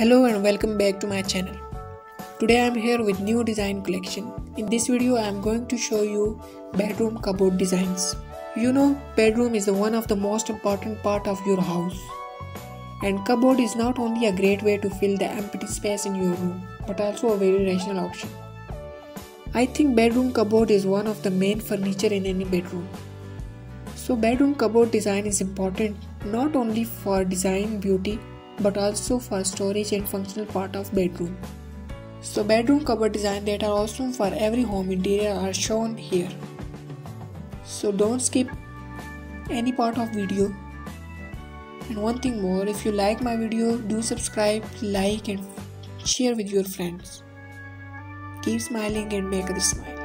Hello and welcome back to my channel. Today I am here with new design collection. In this video I am going to show you bedroom cupboard designs. You know bedroom is one of the most important part of your house. And cupboard is not only a great way to fill the empty space in your room but also a very rational option. I think bedroom cupboard is one of the main furniture in any bedroom. So bedroom cupboard design is important not only for design beauty but also for storage and functional part of bedroom. So bedroom cupboard design that are awesome for every home interior are shown here. So don't skip any part of video. And one thing more, if you like my video, do subscribe, like and share with your friends. Keep smiling and make others smile.